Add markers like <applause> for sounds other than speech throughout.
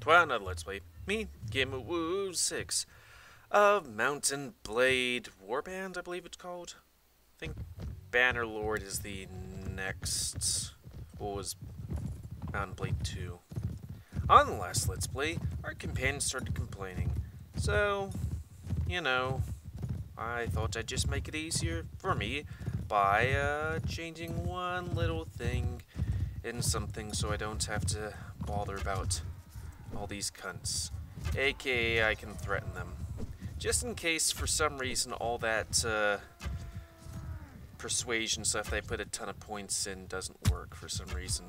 to another Let's Play. Me, GamerWolf 6 of Mount & Blade Warband, I believe it's called. I think Bannerlord is the next. What was Mount & Blade 2? On the last Let's Play, our companions started complaining. So, you know, I thought I'd just make it easier for me by uh, changing one little thing in something so I don't have to bother about all these cunts. AKA, I can threaten them. Just in case, for some reason, all that uh, persuasion stuff they put a ton of points in doesn't work for some reason.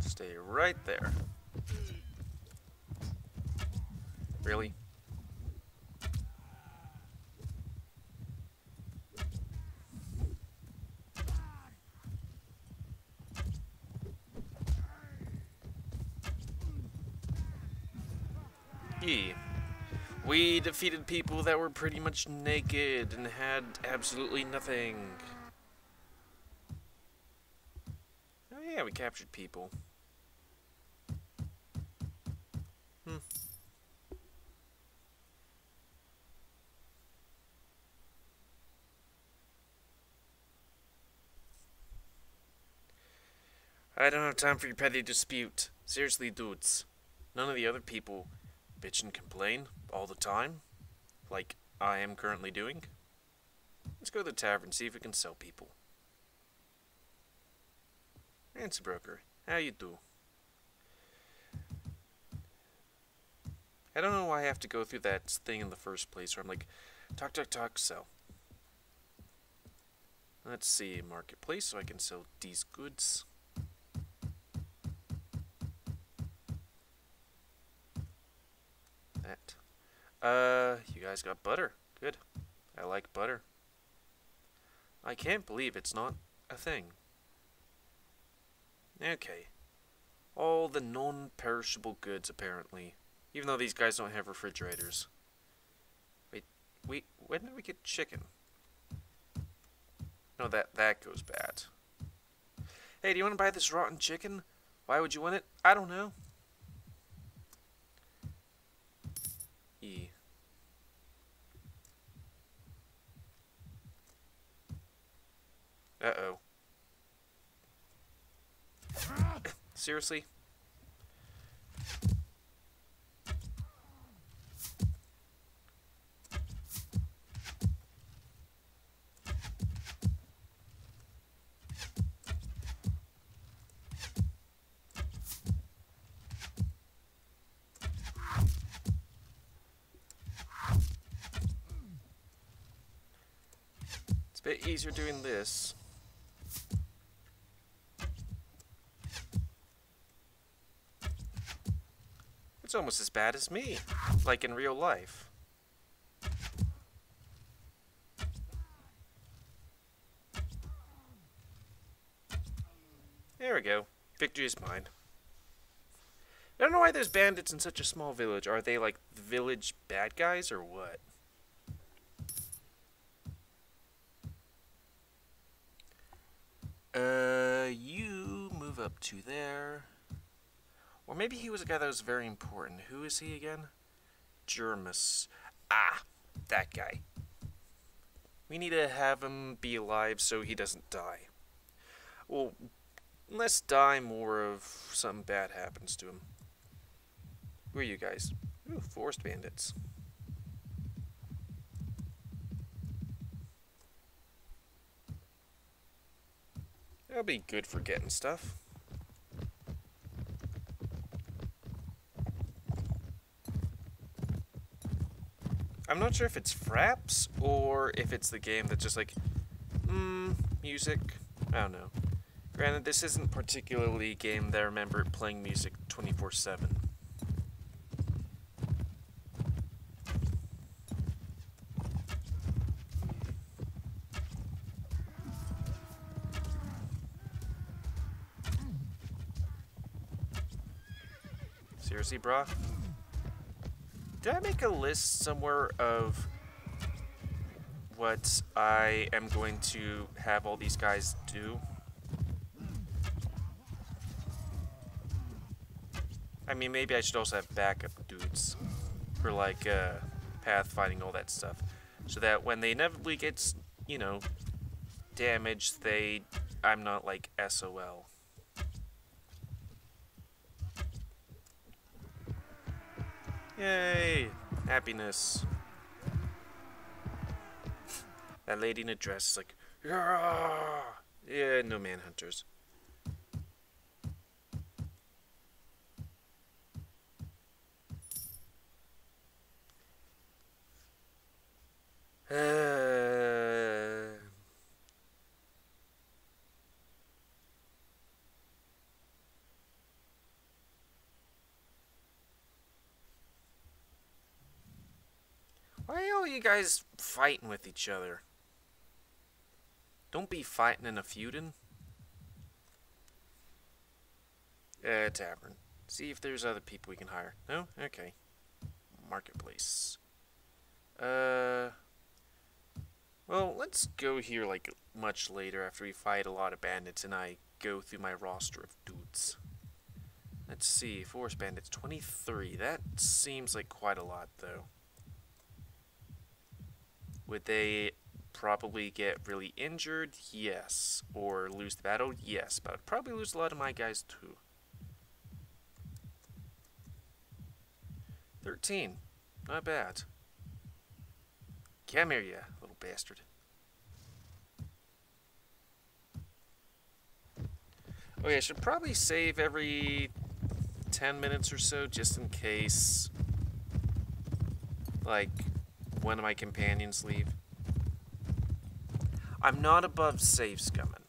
Stay right there. Really? Yee. We defeated people that were pretty much naked and had absolutely nothing. Oh yeah, we captured people. Hmm. I don't have time for your petty dispute. Seriously, dudes. None of the other people bitch and complain all the time, like I am currently doing. Let's go to the tavern, and see if we can sell people. Ransom broker, how you do? I don't know why I have to go through that thing in the first place where I'm like, talk, talk, talk, sell. Let's see, marketplace, so I can sell these goods. That. Uh, you guys got butter. Good. I like butter. I can't believe it's not a thing. Okay. All the non-perishable goods, apparently. Even though these guys don't have refrigerators. Wait, wait, when did we get chicken? No, that, that goes bad. Hey, do you want to buy this rotten chicken? Why would you want it? I don't know. Uh-oh. <coughs> Seriously? It's a bit easier doing this. It's almost as bad as me, like in real life. There we go. Victory is mine. I don't know why there's bandits in such a small village. Are they like the village bad guys or what? Uh, you move up to there. Or maybe he was a guy that was very important. Who is he again? Jeremus. Ah, that guy. We need to have him be alive so he doesn't die. Well, less die, more of something bad happens to him. Who are you guys? Ooh, forest bandits. That'll be good for getting stuff. I'm not sure if it's Fraps or if it's the game that's just like, mmm, music. I don't know. Granted, this isn't particularly a game that I remember playing music 24 7. Seriously, brah? Did I make a list somewhere of what I am going to have all these guys do. I mean, maybe I should also have backup dudes for like uh, pathfinding, all that stuff, so that when they inevitably get, you know, damaged, they, I'm not like SOL. Yay! Happiness. That lady in a dress is like, yeah, no manhunters. Uh, are you guys fighting with each other? Don't be fighting and a feuding. Uh, tavern. See if there's other people we can hire. No? Okay. Marketplace. Uh... Well, let's go here like much later after we fight a lot of bandits and I go through my roster of dudes. Let's see, Forest Bandits 23. That seems like quite a lot though. Would they probably get really injured? Yes. Or lose the battle? Yes. But I'd probably lose a lot of my guys too. 13. Not bad. Come here, you little bastard. Oh, okay, I should probably save every 10 minutes or so just in case, like, one of my companions leave. I'm not above safe scumming.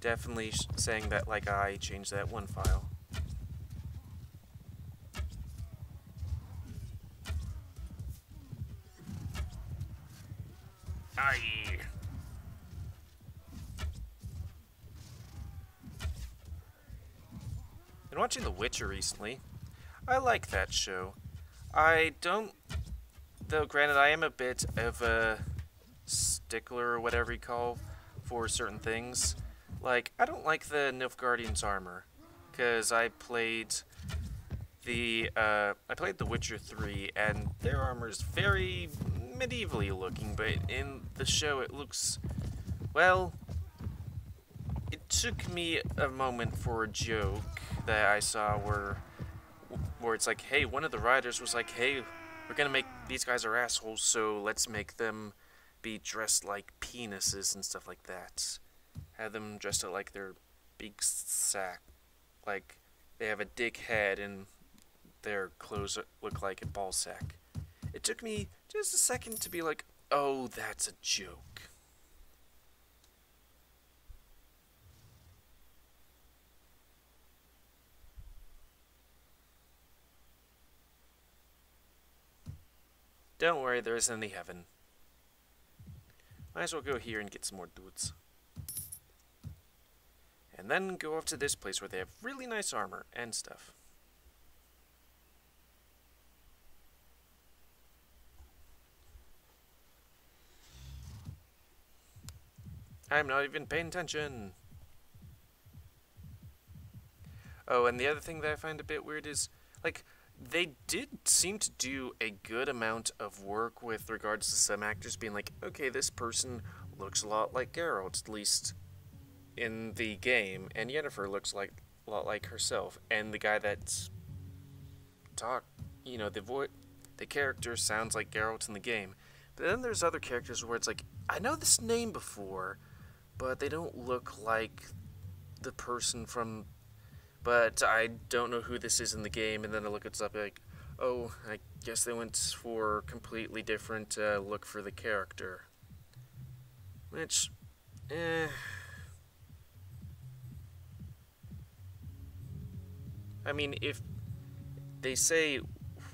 Definitely saying that like I changed that one file. Aye. Been watching The Witcher recently. I like that show. I don't though granted I am a bit of a stickler or whatever you call for certain things. Like, I don't like the Nilfgaardian's armor, because I played the, uh, I played The Witcher 3, and their armor is very medievally looking, but in the show it looks, well, it took me a moment for a joke that I saw where, where it's like, hey, one of the riders was like, hey, we're gonna make these guys are assholes, so let's make them be dressed like penises and stuff like that. Have them dressed up like their big sack, like they have a dick head and their clothes look like a ball sack. It took me just a second to be like, oh, that's a joke. Don't worry, there isn't any heaven. Might as well go here and get some more dudes. And then go off to this place where they have really nice armor and stuff. I'm not even paying attention. Oh, and the other thing that I find a bit weird is, like, they did seem to do a good amount of work with regards to some actors being like, okay, this person looks a lot like Geralt, at least in the game, and Yennefer looks like a lot like herself, and the guy that's talk, you know, the voice, the character sounds like Geralt in the game. But then there's other characters where it's like, I know this name before, but they don't look like the person from but I don't know who this is in the game, and then I look it up like, oh, I guess they went for completely different uh, look for the character. Which, eh. I mean, if they say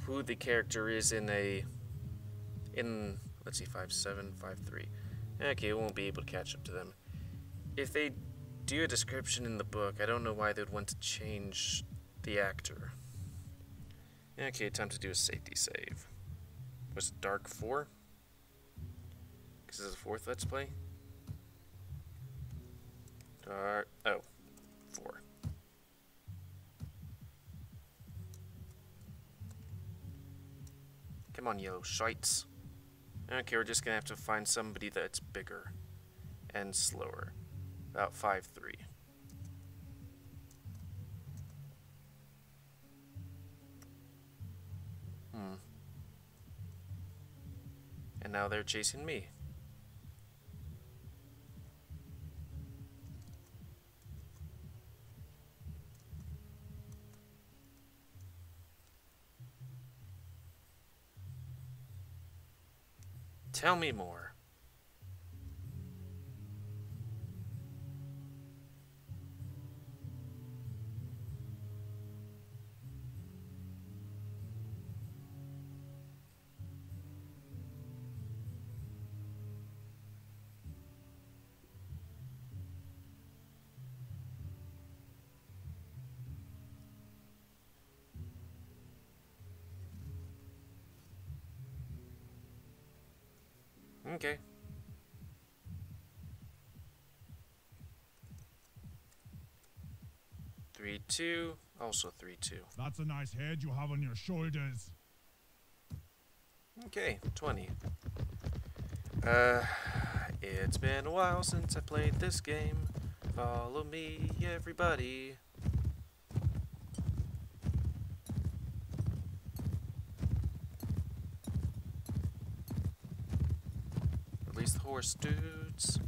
who the character is in a, in, let's see, 5753, okay, we won't be able to catch up to them. If they do a description in the book, I don't know why they'd want to change the actor. Okay, time to do a safety save. Was it Dark 4? Because it's the fourth Let's Play? Dark... Oh. 4. Come on, yellow shites. Okay, we're just gonna have to find somebody that's bigger and slower. About 5'3". Hmm. And now they're chasing me. Tell me more. Two. Also three, two. That's a nice head you have on your shoulders. Okay, 20. Uh, it's been a while since I played this game. Follow me, everybody. Release the horse dudes.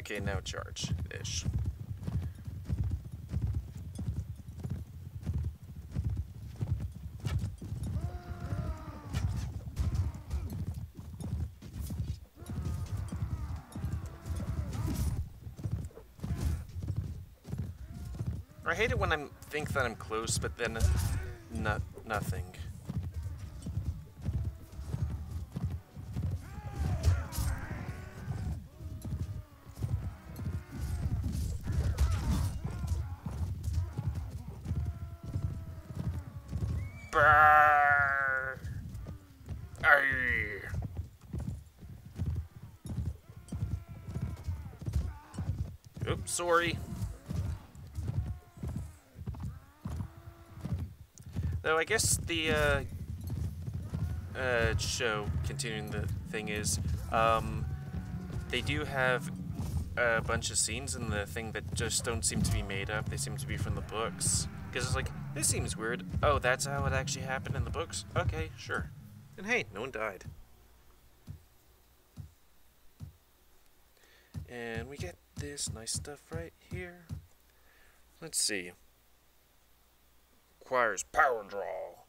Okay, now charge. Ish. I hate it when I think that I'm close, but then uh, not nothing. Brrr. Oops, sorry. Though I guess the uh, uh, show, continuing the thing is, um, they do have a bunch of scenes in the thing that just don't seem to be made up. They seem to be from the books. Because it's like, this seems weird. Oh, that's how it actually happened in the books? Okay, sure. And hey, no one died. And we get this nice stuff right here. Let's see. Requires power draw.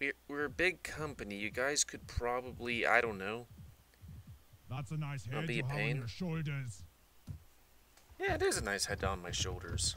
We're, we're a big company. You guys could probably, I don't know. That's a nice I'll head be a pain. on your shoulders. Yeah, it is a nice head on my shoulders.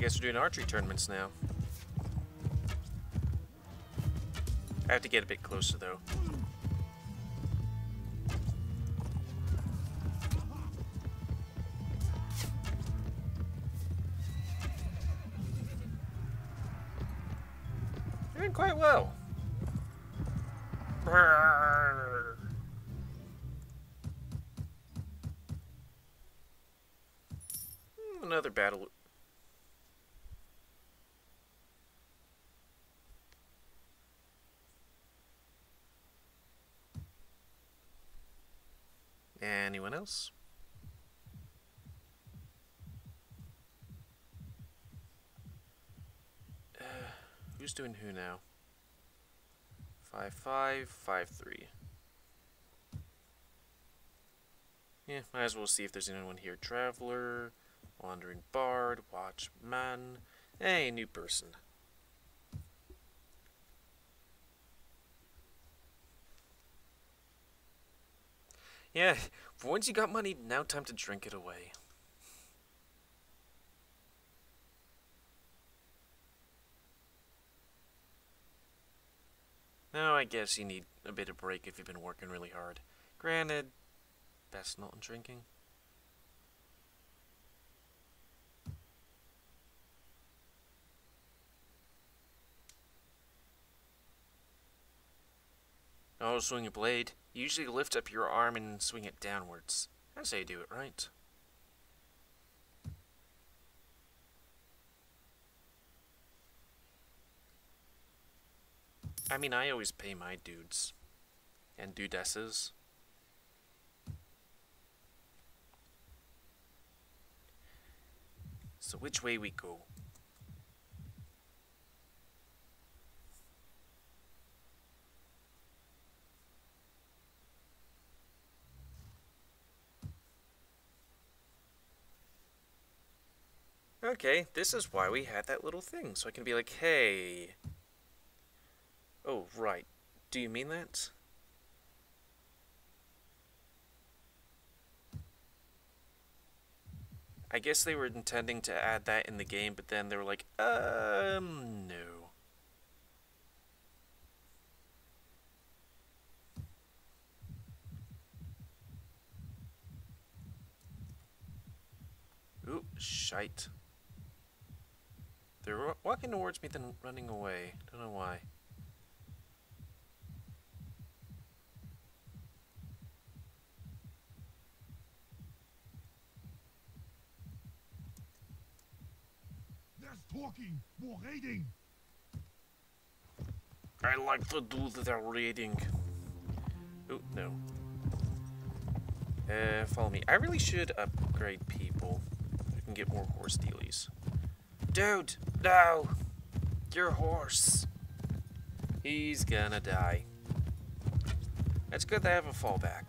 Guess we're doing archery tournaments now. I have to get a bit closer though. Else? Uh, who's doing who now? Five five five three. Yeah, might as well see if there's anyone here. Traveler, Wandering Bard, Watchman. Hey, new person. Yeah, once you got money, now time to drink it away. Now I guess you need a bit of break if you've been working really hard. Granted, best not in Oh, swing a blade. You usually lift up your arm and swing it downwards. That's how you do it, right? I mean, I always pay my dudes. And dudesses. So which way we go? Okay, this is why we had that little thing. So I can be like, hey. Oh, right. Do you mean that? I guess they were intending to add that in the game, but then they were like, um, no. Ooh, shite. They're walking towards me, then running away. Don't know why. Less talking, more raiding. I like to do the raiding. Oh, no. Uh, follow me. I really should upgrade people. I can get more horse dealies. Dude, no! Your horse. He's gonna die. It's good they have a fallback.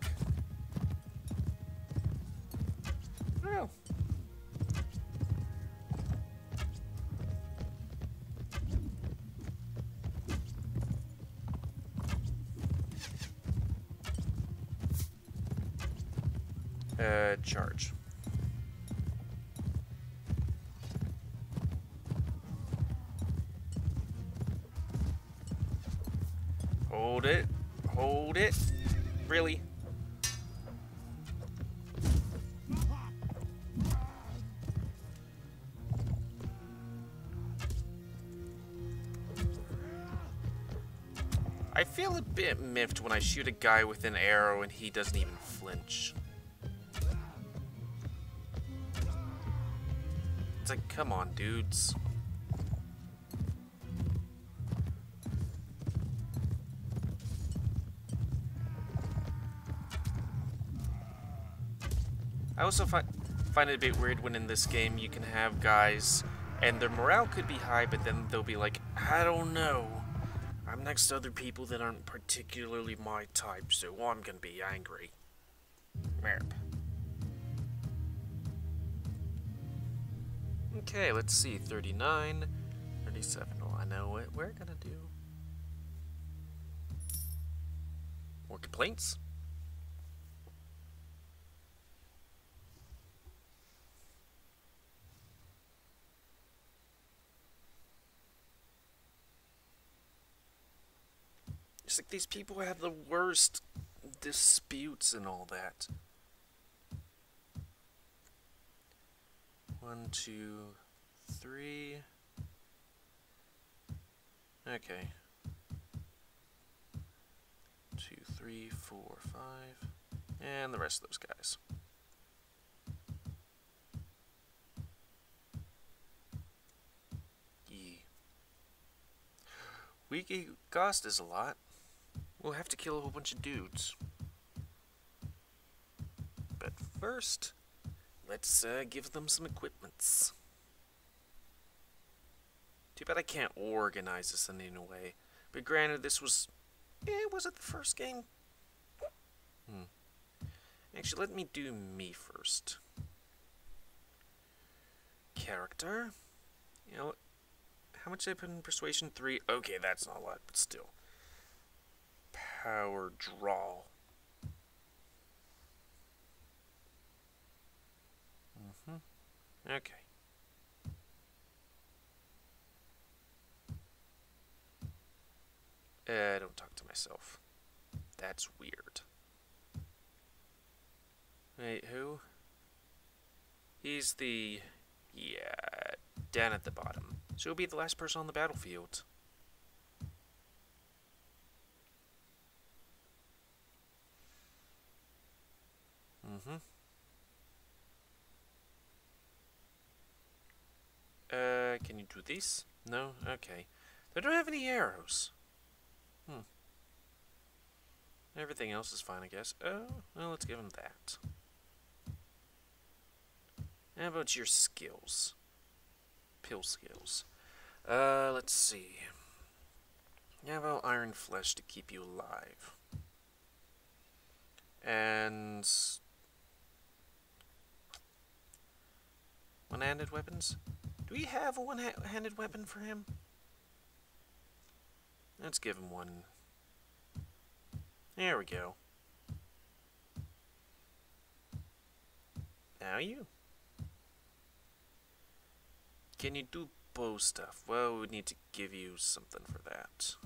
Oh. Uh, charge. Hold it. Hold it. Really? I feel a bit miffed when I shoot a guy with an arrow and he doesn't even flinch. It's like, come on, dudes. Also fi find it a bit weird when in this game you can have guys and their morale could be high, but then they'll be like, I don't know. I'm next to other people that aren't particularly my type, so I'm gonna be angry. Merp. Okay, let's see. 39, 37. Oh, I know what we're gonna do. More complaints? It's like these people have the worst disputes and all that. One, two, three. Okay. Two, three, four, five. and the rest of those guys. Yee. Weak cost is a lot. We'll have to kill a whole bunch of dudes. But first, let's uh, give them some equipments. Too bad I can't organize this in any way. But granted, this was... Eh, was it the first game? Hmm. Actually, let me do me first. Character. You know, how much did I put in Persuasion 3? Okay, that's not a lot, but still. Power draw. Mm-hmm. Okay. Uh, don't talk to myself. That's weird. Wait, who? He's the... Yeah, down at the bottom. So he'll be the last person on the battlefield. Mm-hmm. Uh, can you do this? No? Okay. They don't have any arrows. Hmm. Everything else is fine, I guess. Oh, well, let's give him that. How about your skills? Pill skills. Uh, let's see. How about iron flesh to keep you alive? And... One-handed weapons? Do we have a one-handed weapon for him? Let's give him one. There we go. Now you. Can you do bow stuff? Well, we need to give you something for that.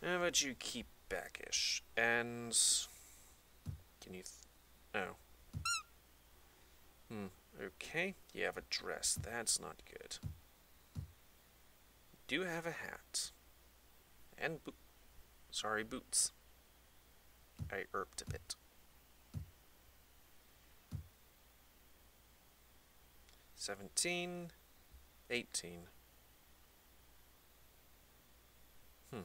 How about you keep backish? And... Can you... oh. Hmm. Okay. You have a dress. That's not good. Do you have a hat. And boot... Sorry, boots. I erped a bit. Seventeen, eighteen. Hmm.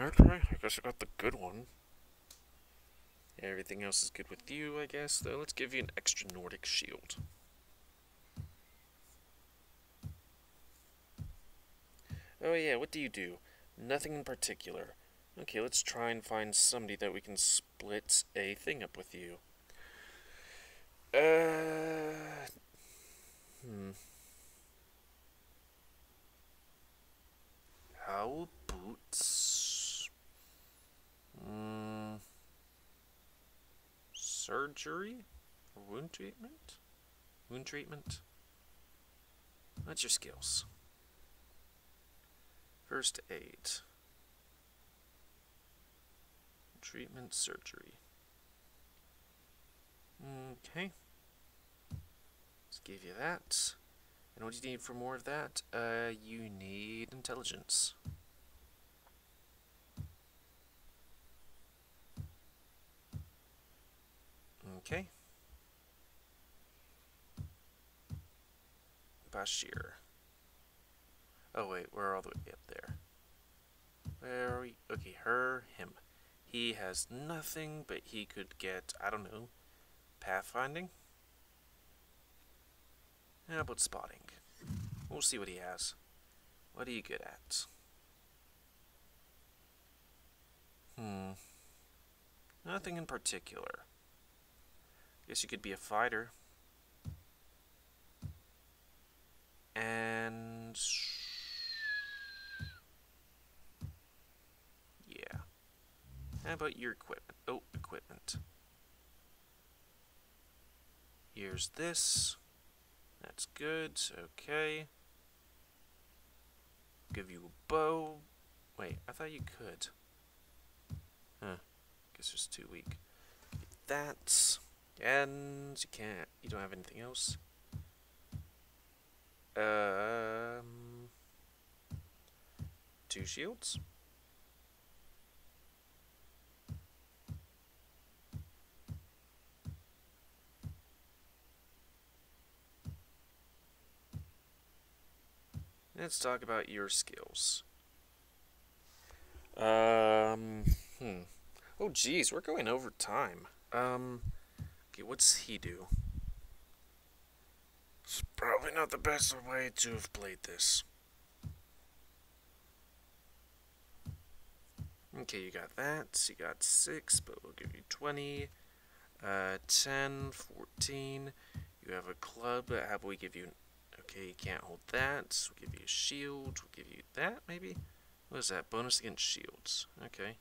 Okay, I guess I got the good one. Everything else is good with you, I guess, though. Let's give you an extra Nordic shield. Oh yeah, what do you do? Nothing in particular. Okay, let's try and find somebody that we can split a thing up with you. Uh... Hmm. How boots? Hmm. Surgery? Wound treatment? Wound treatment? What's your skills? First aid. Treatment surgery. Okay. Let's give you that. And what do you need for more of that? Uh, you need intelligence. Okay. Bashir. Oh wait, we're all the way up there. Where are we? Okay, her, him. He has nothing, but he could get, I don't know, pathfinding? How about spotting? We'll see what he has. What are you good at? Hmm. Nothing in particular. Guess you could be a fighter. And... Yeah. How about your equipment? Oh, equipment. Here's this. That's good. Okay. Give you a bow. Wait, I thought you could. Huh. Guess it's too weak. That. And you can't. You don't have anything else. Um, two shields. Let's talk about your skills. Um, hmm. Oh, geez, we're going over time. Um, okay, what's he do? It's probably not the best way to have played this. Okay, you got that. So You got 6, but we'll give you 20. Uh, 10, 14. You have a club, but how about we give you... Okay, you can't hold that. So we'll give you a shield. We'll give you that, maybe? What is that? Bonus against shields. Okay.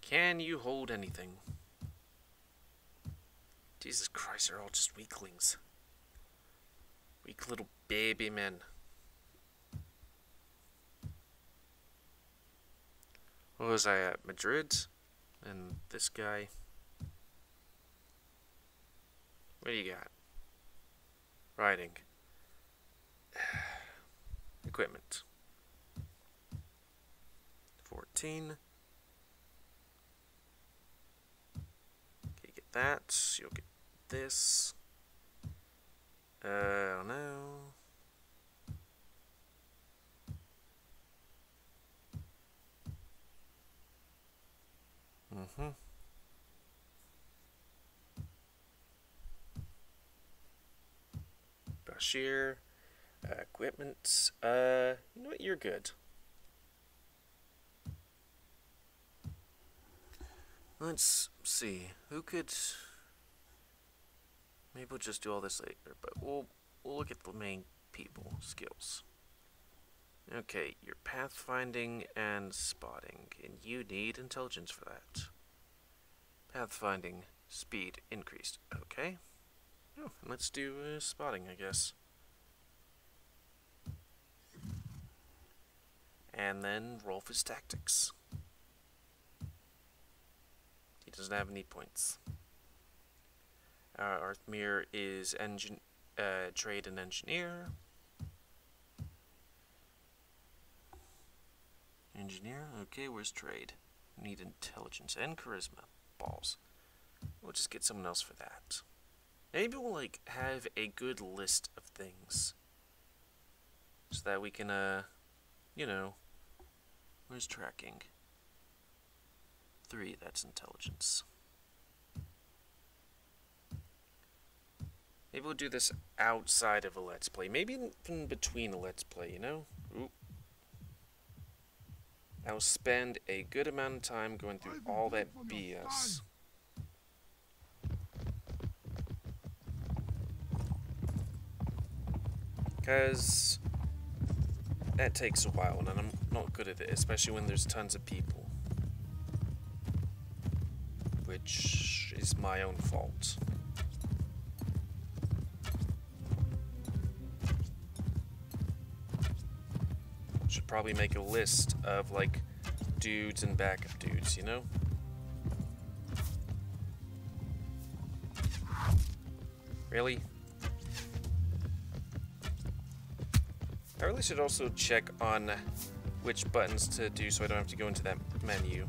Can you hold anything? Jesus Christ, they're all just weaklings. Weak little baby men. What was I at? Marnid? And this guy. What do you got? Riding. <sighs> Equipment. 14. Okay, get that. You'll get this. Uh, I don't know. Mm-hmm. Bashir. Uh, equipment. Uh, you know what? You're good. Let's see. Who could... Maybe we'll just do all this later, but we'll, we'll look at the main people skills. Okay, your pathfinding and spotting, and you need intelligence for that. Pathfinding, speed increased. Okay. Oh, let's do uh, spotting, I guess. And then roll for tactics. He doesn't have any points. Uh, is engine, uh, trade and engineer. Engineer? Okay, where's trade? Need intelligence and charisma. Balls. We'll just get someone else for that. Maybe we'll, like, have a good list of things. So that we can, uh, you know, where's tracking? Three, that's intelligence. Maybe we'll do this outside of a Let's Play. Maybe in between a Let's Play, you know? Ooh. I'll spend a good amount of time going through all that BS. Because that takes a while, and I'm not good at it, especially when there's tons of people. Which is my own fault. Probably make a list of, like, dudes and backup dudes, you know? Really? I really should also check on which buttons to do so I don't have to go into that menu.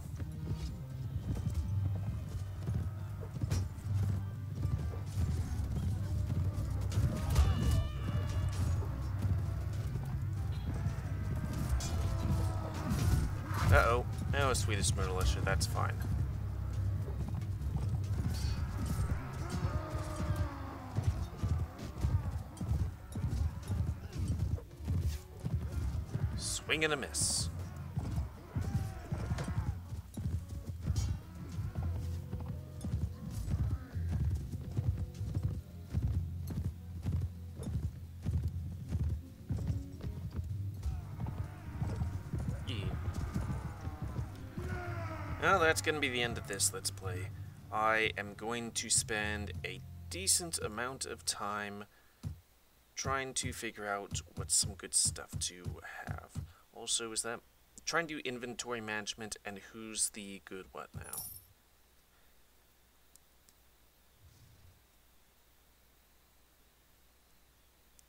Uh-oh. Oh, a Swadian militia. That's fine. Swing and a miss. Well, that's going to be the end of this Let's Play. I am going to spend a decent amount of time trying to figure out what's some good stuff to have. Also, is that trying to do inventory management and who's the good what now?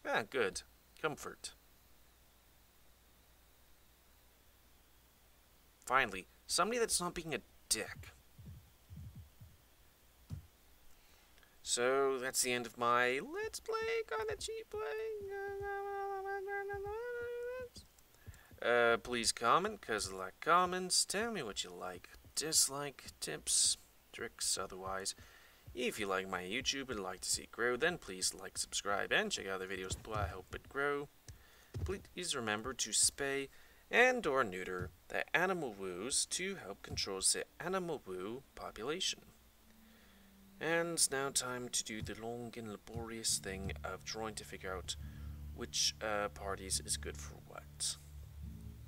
Ah, good. Comfort. Finally, somebody that's not being a dick. So, that's the end of my Let's Play, kinda cheap play. Uh, please comment, because I like comments. Tell me what you like, dislike, tips, tricks, otherwise. If you like my YouTube and like to see it grow, then please like, subscribe, and check out the videos that I help it grow. Please remember to spay and or neuter the animal woos to help control the animal woo population. And now time to do the long and laborious thing of trying to figure out which uh, parties is good for what.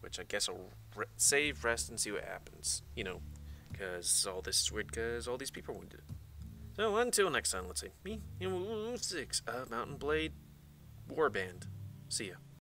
Which I guess I'll re save, rest, and see what happens. You know, because all this is weird because all these people are wounded. So until next time, let's say, me and Woo Six of Mount and Blade Warband. See ya.